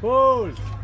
Pause.